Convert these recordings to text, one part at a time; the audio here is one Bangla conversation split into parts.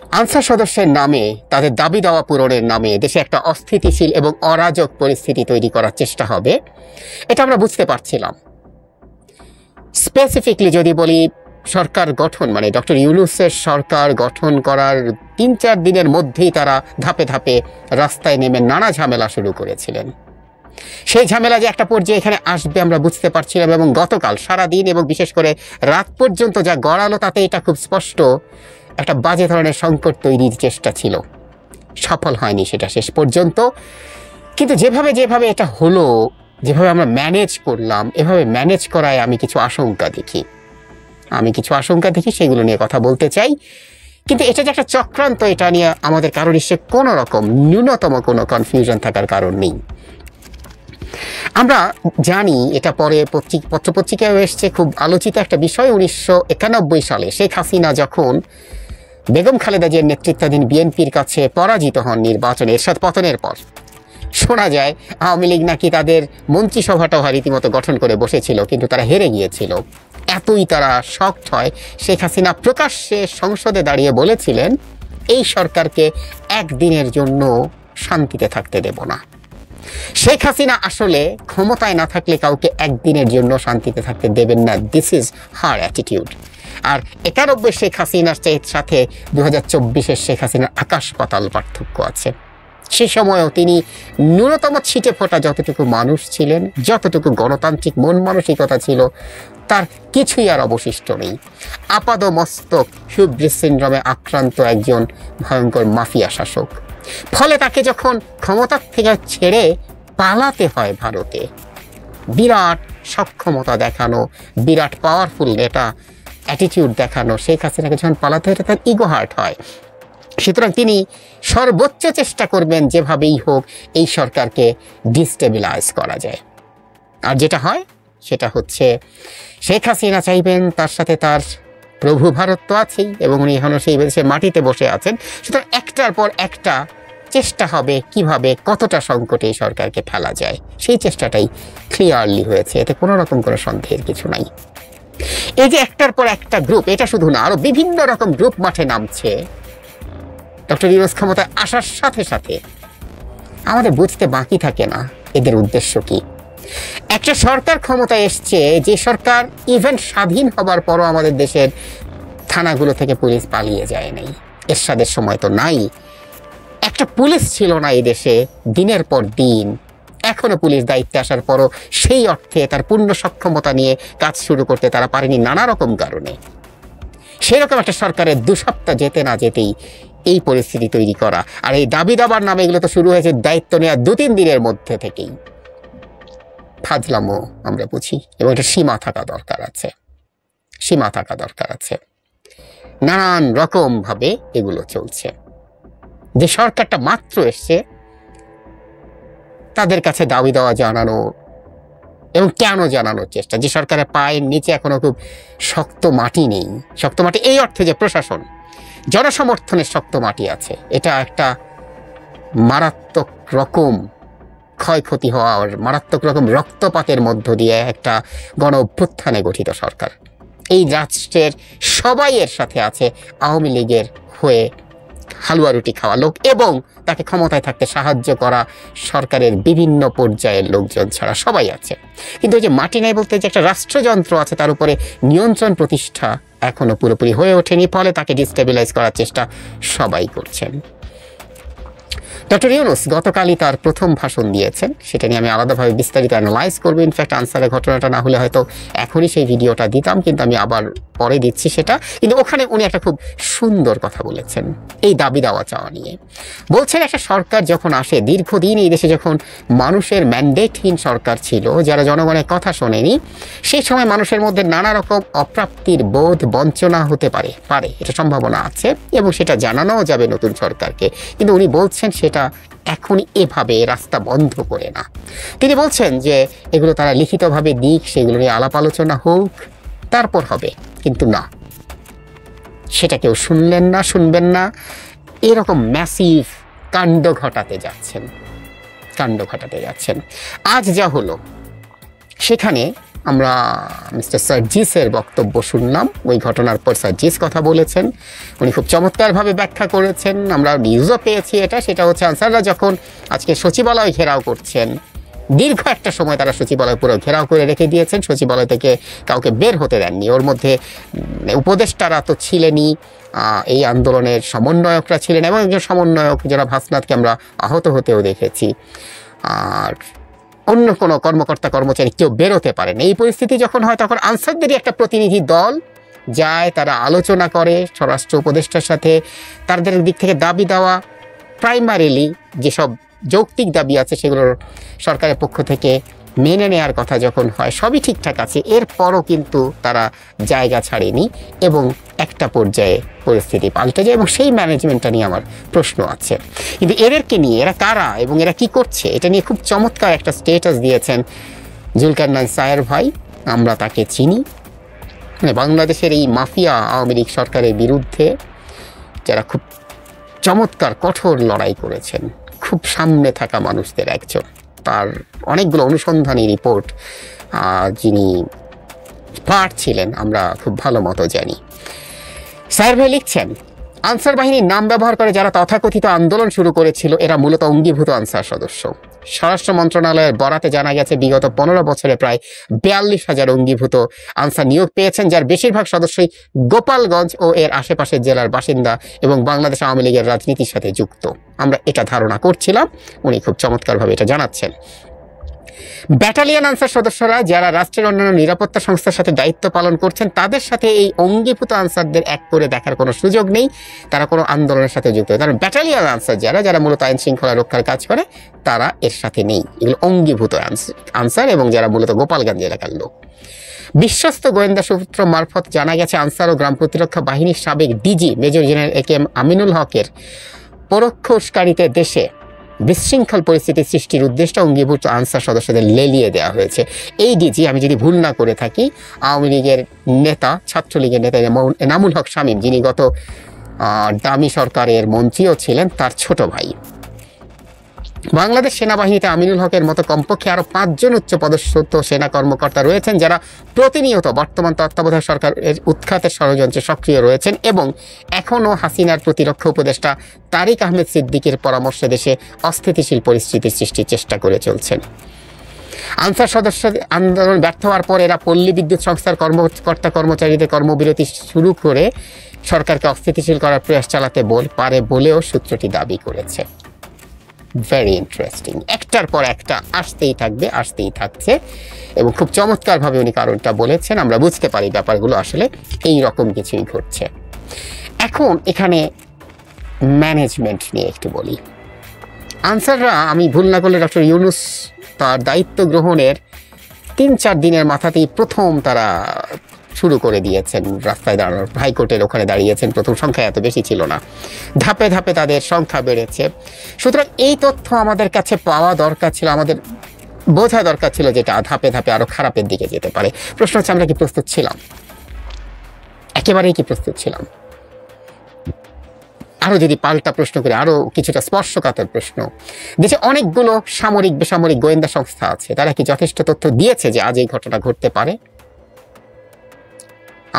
আনসার সদস্যের নামে, তাদের দাবি দেওয়া পূরণের নামে দেশে একটা অস্থিতিশীল এবং অরাজক পরিস্থিতি তৈরি করার চেষ্টা হবে। এটা আমরা বুঝতে পারছিলাম। স্পেসিফিকলি যদি বলি, সরকার গঠন মানে ডক্টর ইউনুসের সরকার গঠন করার তিন চার দিনের মধ্যেই তারা ধাপে ধাপে রাস্তায় নেমে নানা ঝামেলা শুরু করেছিলেন। সেই ঝামেলা যে একটা পর্যায়ে এখানে আসবে আমরা বুঝতে পারছিলাম এবং গতকাল সারা দিন এবং বিশেষ করে রাত পর্যন্ত যা গড়ালো তাতে এটা খুব স্পষ্ট একটা বাজে ধরনের সংকট তৈরির চেষ্টা ছিল। সফল হয়নি সেটা শেষ পর্যন্ত। কিন্তু যেভাবে যেভাবে এটা হলো, যেভাবে আমরা ম্যানেজ করলাম, এভাবে ম্যানেজ করায় আমি কিছু আশঙ্কা দেখি। আমি কিছু আশঙ্কা দেখি, সেগুলো নিয়ে কথা বলতে চাই। কিন্তু এটা যে একটা চক্রান্ত, এটা নিয়ে আমাদের কারোর নিশ্চয় কোনো রকম ন্যূনতম কোনো কনফিউশন থাকার কারণ নেই। আমরা জানি এটা পরে পত্রিক পত্রপত্রিকায় এসছে, খুব আলোচিত একটা বিষয়। উনিশশো একানব্বই সালে শেখ হাসিনা যখন বেগম খালেদা জিয়ার নেতৃত্বাধীন বিএনপির কাছে পরাজিত হন নির্বাচনে এরশাদ পতনের পর। শোনা যায়, আওয়ামী লীগ নাকি তাদের মন্ত্রিসভাটাও রীতিমতো গঠন করে বসেছিল, কিন্তু তারা হেরে গিয়েছিল। এতই তারা শক্ত হয়, শেখ হাসিনা প্রকাশ্যে সংসদে দাঁড়িয়ে বলেছিলেন, এই সরকারকে একদিনের জন্য শান্তিতে থাকতে দেব না। শেখ হাসিনা আসলে ক্ষমতায় না থাকলে কাউকে একদিনের জন্য শান্তিতে থাকতে দেবেন না। দিস ইজ হার অ্যাটিটিউড আর একানব্বই শেখ হাসিনার সাথে দু হাজার চব্বিশের শেখ হাসিনার আকাশ পাতাল পার্থক্য আছে। সে সময়ও তিনি ন্যূনতম ছিটে ফোটা যতটুকু মানুষ ছিলেন, যতটুকু গণতান্ত্রিক মন মানসিকতা ছিল, তার কিছুই আর অবশিষ্ট নেই। আপাদ মস্তক হিউব্রিস সিন্ড্রমে আক্রান্ত একজন ভয়ঙ্কর মাফিয়া শাসক। ফলে তাকে যখন ক্ষমতার থেকে ছেড়ে পালাতে হয় ভারতে, বিরাট সক্ষমতা দেখানো, বিরাট পাওয়ারফুল নেতা অ্যাটিটিউড দেখানো। শেখ হাসিনাকে যখন পালাতে হয় তার ইগো হার্ট হয়। সুতরাং তিনি সর্বোচ্চ চেষ্টা করবেন যেভাবেই হোক এই সরকারকে ডিস্টেবিলাইজ করা যায়। আর যেটা হয়, সেটা হচ্ছে শেখ হাসিনা চাইবেন তার সাথে তার প্রভু ভারত তো আছেই এবং উনি এখনও সেই সে মাটিতে বসে আছেন। সুতরাং একটার পর একটা চেষ্টা হবে কীভাবে, কতটা সংকটে এই সরকারকে ফেলা যায়। সেই চেষ্টাটাই ক্লিয়ারলি হয়েছে। এতে কোনো রকম কোনো সন্দেহের কিছু নাই। এই যে একটার পর একটা গ্রুপ এটা শুধু না, আরও বিভিন্ন রকম গ্রুপ মাঠে নামছে। ডক্টর ইউনুস ক্ষমতায় আসার সাথে সাথে আমাদের বুঝতে বাকি থাকে না এদের উদ্দেশ্য কি। একটা সরকার ক্ষমতায় এসছে, যে সরকার ইভেন্ট স্বাধীন হবার পরও আমাদের দেশের থানাগুলো থেকে পুলিশ পালিয়ে যায় নাই। এরশাদের সময় তো নাই। একটা পুলিশ ছিল না এই দেশে, দিনের পর দিন। এখনও পুলিশ দায়িত্বে আসার পরও সেই অর্থে তার পূর্ণ সক্ষমতা নিয়ে কাজ শুরু করতে তারা পারেনি নানা রকম কারণে। সেরকম একটা সরকারের দু সপ্তাহ যেতে না যেতেই এই পরিস্থিতি তৈরি করা আর এই দাবি দাবার নামে এগুলো তো শুরু হয়েছে দায়িত্ব নেওয়া দু তিন দিনের মধ্যে থেকেই। ফাজলামও আমরা বুঝি এবং একটা সীমা থাকা দরকার আছে। সীমা থাকা দরকার আছে। নানান রকমভাবে এগুলো চলছে। যে সরকারটা মাত্র এসছে তাদের কাছে দাবি দেওয়া জানানো এবং কেন জানানোর চেষ্টা? যে সরকারের পায়ের নিচে এখনও খুব শক্ত মাটি নেই। শক্ত মাটি এই অর্থে যে প্রশাসন জনসমর্থনের শক্ত মাটি আছে, এটা একটা মারাত্মক রকম ক্ষয়ক্ষতি হওয়ার মারাত্মক রকম রক্তপাতের মধ্য দিয়ে একটা গণ অভ্যুত্থানে গঠিত সরকার। এই রাষ্ট্রের সবাই এর সাথে আছে, আওয়ামী লীগের হয়ে হালুয়া রুটি খাওয়া লোক এবং তাকে ক্ষমতায় থাকতে সাহায্য করা সরকারের বিভিন্ন পর্যায়ের লোকজন ছাড়া সবাই আছে। কিন্তু ওই যে মাটি নাই বলতে যে একটা রাষ্ট্রযন্ত্র আছে, তার উপরে নিয়ন্ত্রণ প্রতিষ্ঠা এখনও পুরোপুরি হয়ে ওঠেনি, ফলে তাকে ডিস্টেবিলাইজ করার চেষ্টা সবাই করছেন। ডক্টর ইউনুস গতকালই তার প্রথম ভাষণ দিয়েছেন। সেটা নিয়ে আমি আলাদাভাবে বিস্তারিত অ্যানালাইজ করব। ইনফ্যাক্ট আনসারের ঘটনাটা না হলে হয়তো এখনই সেই ভিডিওটা দিতাম, কিন্তু আমি আবার পরে দিচ্ছি সেটা। কিন্তু ওখানে উনি একটা খুব সুন্দর কথা বলেছেন, এই দাবি দেওয়া চাওয়া নিয়ে। বলছেন, একটা সরকার যখন আসে, দীর্ঘদিন এই দেশে যখন মানুষের ম্যান্ডেটহীন সরকার ছিল, যারা জনগণের কথা শোনেনি, সেই সময় মানুষের মধ্যে নানা রকম অপ্রাপ্তির বোধ, বঞ্চনা হতে পারে পারে। এটা সম্ভাবনা আছে এবং সেটা জানানোও যাবে নতুন সরকারকে। কিন্তু উনি বলছেন, সেটা এখন এভাবে রাস্তা বন্ধ করে না। তিনি বলছেন যে, এগুলো তারা লিখিতভাবে দিক, সেগুলো নিয়ে আলাপ আলোচনা হোক, তারপর হবে। কিন্তু না। সেটা কেউ শুনলেন না, শুনবেন না। এরকম ম্যাসিভ কাণ্ড ঘটাতে যাচ্ছেন। কাণ্ড ঘটাতে যাচ্ছেন। আজ যা হলো, সেখানে আমরা মিস্টার সার্জিসের বক্তব্য শুনলাম। ওই ঘটনার পর সার্জিস কথা বলেছেন। উনি খুব চমৎকারভাবে ব্যাখ্যা করেছেন। আমরা নিউজও পেয়েছি এটা। সেটা হচ্ছে আনসাররা যখন আজকে সচিবালয় ঘেরাও করছেন, দীর্ঘ একটা সময় তারা সচিবালয় পুরো ঘেরাও করে রেখে দিয়েছেন। সচিবালয় থেকে কাউকে বের হতে দেননি। ওর মধ্যে উপদেষ্টারা তো ছিলেনই। এই আন্দোলনের সমন্বয়করা ছিলেন এবং একজন সমন্বয়ক যারা ভাসনাথকে আমরা আহত হতেও দেখেছি। আর অন্য কোনো কর্মকর্তা, কর্মচারী কেউ বেরোতে পারেন এই পরিস্থিতি যখন হয়, তখন আনসারদেরই একটা প্রতিনিধি দল যায়, তারা আলোচনা করে, স্বরাষ্ট্র উপদেষ্টার সাথে তাদের দিক থেকে দাবি দেওয়া। প্রাইমারিলি যেসব যৌক্তিক দাবি আছে সেগুলোর সরকারের পক্ষ থেকে মেনে নেওয়ার কথা যখন হয়, সবই ঠিকঠাক আছে। এরপরও কিন্তু তারা জায়গা ছাড়েনি এবং একটা পর্যায়ে পরিস্থিতি পাল্টে যায় এবং সেই ম্যানেজমেন্টটা নিয়ে আমার প্রশ্ন আছে। কিন্তু এদেরকে নিয়ে এরা কারা এবং এরা কি করছে, এটা নিয়ে খুব চমৎকার একটা স্টেটাস দিয়েছেন জুলকারনান সায়ের ভাই। আমরা তাকে চিনি। বাংলাদেশের এই মাফিয়া আওয়ামী লীগ সরকারের বিরুদ্ধে যারা খুব চমৎকার কঠোর লড়াই করেছেন, খুব সামনে থাকা মানুষদের একজন। তার অনেকগুলো অনুসন্ধানী রিপোর্ট যিনি পার ছিলেন, আমরা খুব ভালো মতো জানি। সার্ভে লিখছেন, আনসার বাহিনীর নাম ব্যবহার করে যারা তথাকথিত আন্দোলন শুরু করেছিল, এরা মূলত অঙ্গীভূত আনসার সদস্য। স্বরাষ্ট্র মন্ত্রণালয়ের বরাতে জানা গেছে, বিগত পনেরো বছরে প্রায় বিয়াল্লিশ হাজার অঙ্গীভূত আনসার নিয়োগ পেয়েছেন, যার বেশিরভাগ সদস্যই গোপালগঞ্জ ও এর আশেপাশের জেলার বাসিন্দা এবং বাংলাদেশ আওয়ামী লীগের রাজনীতির সাথে যুক্ত। আমরা এটা ধারণা করছিলাম, উনি খুব চমৎকারভাবে এটা জানাচ্ছেন। ব্যাটালিয়ন আনসার সদস্যরা যারা রাষ্ট্রের অন্যান্য নিরাপত্তা সংস্থার সাথে দায়িত্ব পালন করছেন, তাদের সাথে এই অঙ্গীভূত আনসারদের এক করে দেখার কোনো সুযোগ নেই। তারা কোনো আন্দোলনের সাথে যুক্ত। কারণ ব্যাটালিয়ন আনসার যারা যারা মূলত আইন শৃঙ্খলা রক্ষার কাজ করে, তারা এর সাথে নেই। এগুলো অঙ্গীভূত আনসার এবং যারা মূলত গোপালগঞ্জ এলাকার লোক। বিশ্বস্ত গোয়েন্দা সূত্র মারফত জানা গেছে, আনসার ও গ্রাম প্রতিরক্ষা বাহিনীর সাবেক DG major general A K M Aminul হকের পরোক্ষ উস্কানিতে দেশে বিশৃঙ্খল পরিস্থিতি সৃষ্টির উদ্দেশ্যে অঙ্গীভূত আনসার সদস্যদের লেলিয়ে দেওয়া হয়েছে। এই ডিজি আমি যদি ভুল না করে থাকি, আওয়ামী লীগের নেতা, ছাত্রলীগের নেতা এনামুল হক শামীম, যিনি গত দামি সরকারের মন্ত্রীও ছিলেন, তার ছোট ভাই। বাংলাদেশ সেনাবাহিনীতে আমিনুল হকের মতো কমপক্ষে আরও পাঁচজন উচ্চ পদস্থ সেনা কর্মকর্তা রয়েছেন, যারা প্রতিনিয়ত বর্তমান তত্ত্বাবধায়ক সরকারের উৎখাতের ষড়যন্ত্রে সক্রিয় রয়েছেন এবং এখনও হাসিনার প্রতিরক্ষা উপদেষ্টা তারিক আহমেদ সিদ্দিকের পরামর্শে দেশে অস্থিতিশীল পরিস্থিতি সৃষ্টির চেষ্টা করে চলছেন। আনসার সদস্য আন্দোলন ব্যর্থ হওয়ার পর এরা পল্লী বিদ্যুৎ সংস্থার কর্মকর্তা কর্মচারীদের কর্মবিরতি শুরু করে সরকারকে অস্থিতিশীল করার প্রয়াস চালাতে বল পারে বলেও সূত্রটি দাবি করেছে। ভেরি ইন্টারেস্টিং একটার পর একটা, আসতেই থাকবে, আসতেই থাকছে। এবং খুব চমৎকারভাবে উনি কারণটা বলেছেন, আমরা বুঝতে পারি ব্যাপারগুলো আসলে এই রকম কিছুই ঘটছে। এখন এখানে ম্যানেজমেন্ট নিয়ে একটু বলি। আনসাররা, আমি ভুল না করলে ডক্টর ইউনুস তার দায়িত্ব গ্রহণের তিন চার দিনের মাথাতেই প্রথম তারা শুরু করে দিয়েছেন রাস্তায় দাঁড়ানোর। হাইকোর্টের ওখানে দাঁড়িয়েছেন, প্রথম সংখ্যা এত বেশি ছিল না। ধাপে ধাপে তাদের সংখ্যা বেড়েছে। সুতরাং এই তথ্য আমাদের কাছে পাওয়া দরকার ছিল, আমাদের বোঝা দরকার ছিল যেটা ধাপে ধাপে আরও খারাপের দিকে যেতে পারে। প্রশ্ন হচ্ছে, আমরা কি প্রস্তুত ছিলাম? একেবারেই কি প্রস্তুত ছিলাম? আরও যদি পাল্টা প্রশ্ন করে আরও কিছুটা স্পর্শকাতর প্রশ্ন। দেশে অনেকগুলো সামরিক, বেসামরিক গোয়েন্দা সংস্থা আছে, তারা কি যথেষ্ট তথ্য দিয়েছে যে আজ এই ঘটনা ঘটতে পারে?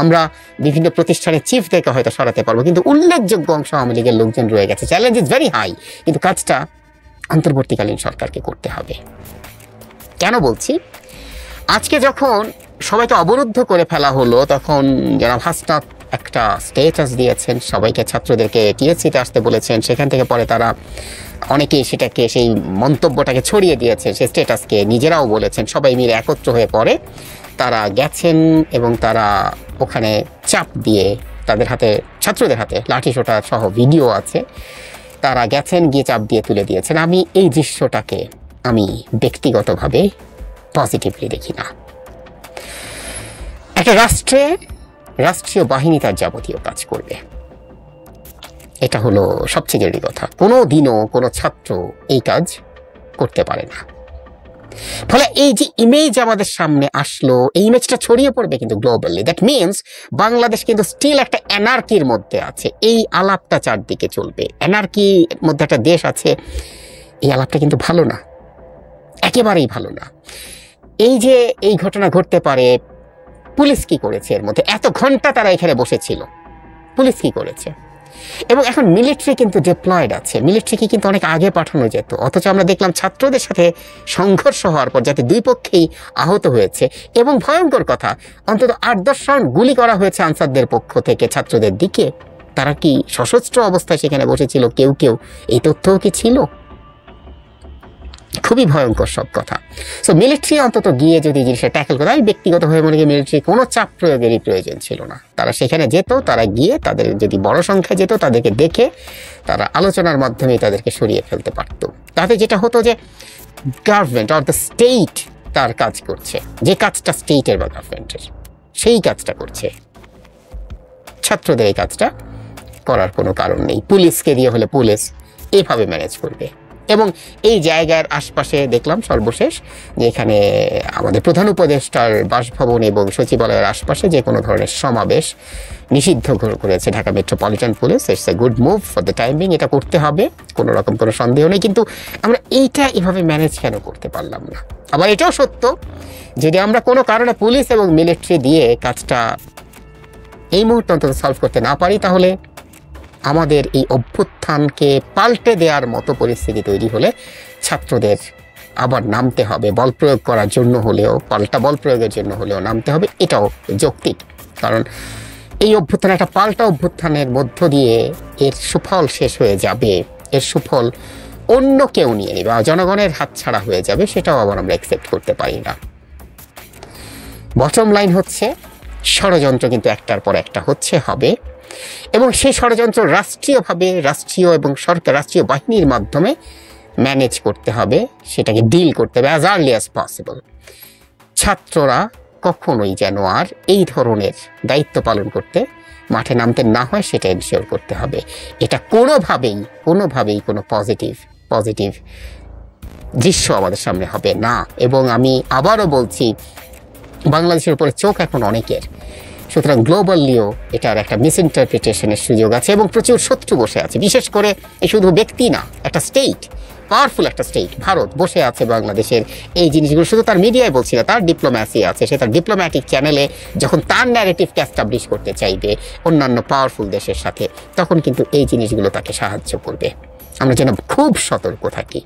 আমরা বিভিন্ন প্রতিষ্ঠানের চিফ থেকে হয়তো সরাতে পারব। কিন্তু উল্লেখযোগ্য অংশ আওয়ামী লীগের লোকজন রয়ে গেছে। চ্যালেঞ্জ ইজ ভেরি হাই কিন্তু কাজটা অন্তর্বর্তীকালীন সরকারকে করতে হবে। কেন বলছি? আজকে যখন সবাইকে অবরুদ্ধ করে ফেলা হলো, তখন যারা হাসনাত একটা স্টেটাস দিয়েছেন, সবাইকে ছাত্রদেরকে টিএসসিতে আসতে বলেছেন, সেখান থেকে পরে তারা অনেকেই সেটাকে, সেই মন্তব্যটাকে ছড়িয়ে দিয়েছে সেই স্টেটাসকে নিজেরাও বলেছেন, সবাই মিলে একত্র হয়ে পড়ে তারা গেছেন এবং তারা ওখানে চাপ দিয়ে তাদের হাতে, ছাত্রদের হাতে লাঠি সোটা সহ ভিডিও আছে। তারা গেছেন, গিয়ে চাপ দিয়ে তুলে দিয়েছেন। আমি এই দৃশ্যটাকে আমি ব্যক্তিগতভাবে পজিটিভলি দেখি না। একটা রাষ্ট্রে, রাষ্ট্রীয় বাহিনী তার যাবতীয় কাজ করবে। এটা হলো সবচেয়ে জরুরি কথা। কোনো দিনও কোনো ছাত্র এই কাজ করতে পারে না। ফলে এই যে ইমেজ আমাদের সামনে আসলো, এই ইমেজটা ছড়িয়ে পড়বে কিন্তু গ্লোবালি দ্যাট মিনস বাংলাদেশ কিন্তু স্টিল একটা এনার্কির মধ্যে আছে। এই আলাপটা চারদিকে চলবে। এনার্কির মধ্যে একটা দেশ আছে। এই আলাপটা কিন্তু ভালো না। একেবারেই ভালো না। এই যে এই ঘটনা ঘটতে পারে, পুলিশ কি করেছে এর মধ্যে? এত ঘণ্টা তারা এখানে বসেছিল। পুলিশ কি করেছে? এবং এখন মিলিটারি কিন্তু ডিপ্লয়েড আছে। মিলিটারিকে কিন্তু অনেক আগে পাঠানো যেত। অথচ আমরা দেখলাম ছাত্রদের সাথে সংঘর্ষ হওয়ার পর যাতে দুই পক্ষেই আহত হয়েছে। এবং ভয়ঙ্কর কথা, অন্তত আট দশ রাউন্ড গুলি করা হয়েছে আনসারদের পক্ষ থেকে ছাত্রদের দিকে। তারা কি সশস্ত্র অবস্থায় সেখানে বসেছিল? কেউ কেউ? এই তথ্যও কি ছিল? খুবই ভয়ঙ্কর সব কথা। সো মিলিটারি অন্তত গিয়ে যদি জিনিসটা ট্যাকেল করে, আমি ব্যক্তিগতভাবে মনে করি মিলিটারি কোনো চাপ প্রয়োগেরই প্রয়োজন ছিল না। তারা সেখানে যেত, তারা গিয়ে তাদের যদি বড় সংখ্যা যেত, তাদেরকে দেখে তারা আলোচনার মাধ্যমে তাদেরকে সরিয়ে ফেলতে পারত। তাতে যেটা হতো যে গভর্নমেন্ট অর দ্য স্টেট তার কাজ করছে। যে কাজটা স্টেটের বা গভর্নমেন্টের সেই কাজটা করছে। ছাত্রদের এই কাজটা করার কোনো কারণ নেই। পুলিশকে দিয়ে হলে পুলিশ এভাবে ম্যানেজ করবে। এবং এই জায়গার আশপাশে দেখলাম সর্বশেষ যে এখানে আমাদের প্রধান উপদেষ্টার বাসভবন এবং সচিবালয়ের আশপাশে যে কোনো ধরনের সমাবেশ নিষিদ্ধ করেছে Dhaka metropolitan police. It's a good move for the timing এটা করতে হবে, কোনো রকম কোনো সন্দেহ নেই, কিন্তু আমরা এইটা এভাবে ম্যানেজ কেন করতে পারলাম না? আবার এটাও সত্য, যদি আমরা কোনো কারণে পুলিশ এবং মিলিটারি দিয়ে কাজটা এই মুহূর্তে অন্তত সলভ করতে না পারি, তাহলে আমাদের এই অভ্যুত্থানকে পাল্টে দেওয়ার মতো পরিস্থিতি তৈরি হলে ছাত্রদের আবার নামতে হবে, বল প্রয়োগ করার জন্য হলেও, পাল্টা বল প্রয়োগের জন্য হলেও নামতে হবে, এটাও যৌক্তিক। কারণ এই অভ্যুত্থান একটা পাল্টা অভ্যুত্থানের মধ্য দিয়ে এর সুফল শেষ হয়ে যাবে, এর সুফল অন্য কেউ নিয়ে নেবে জনগণের হাতছাড়া হয়ে যাবে, সেটাও আবার আমরা অ্যাকসেপ্ট করতে পারি না। বটম লাইন হচ্ছে, ষড়যন্ত্র কিন্তু একটার পর একটা হচ্ছে, হবে। এবং সেই ষড়যন্ত্র রাষ্ট্রীয়ভাবে রাষ্ট্রীয় এবং সরকার রাষ্ট্রীয় বাহিনীর মাধ্যমে ম্যানেজ করতে হবে, সেটাকে ডিল করতে হবে অ্যাজ আর্লি অ্যাজ পসিবল ছাত্ররা কখনোই যেন আর এই ধরনের দায়িত্ব পালন করতে, মাঠে নামতে না হয়, সেটা এনশিওর করতে হবে। এটা কোনোভাবেই কোনোভাবেই কোনো পজিটিভ পজিটিভ দৃশ্য আমাদের সামনে হবে না। এবং আমি আবারও বলছি, বাংলাদেশের উপরে চোখ এখন অনেকের। সুতরাং গ্লোবালিও এটার একটা মিসইন্টারপ্রিটেশনের সুযোগ আছে এবং প্রচুর শত্রু বসে আছে। বিশেষ করে এই শুধু ব্যক্তি না, একটা স্টেট পাওয়ারফুল একটা স্টেট ভারত বসে আছে বাংলাদেশের এই জিনিসগুলো। শুধু তার মিডিয়ায় বলছি না, তার ডিপ্লোম্যাসি আছে। সে তার ডিপ্লোম্যাটিক চ্যানেলে যখন তার ন্যারেটিভকে অ্যাস্টাবলিশ করতে চাইবে অন্যান্য পাওয়ারফুল দেশের সাথে, তখন কিন্তু এই জিনিসগুলো তাকে সাহায্য করবে। আমরা যেন খুব সতর্ক থাকি।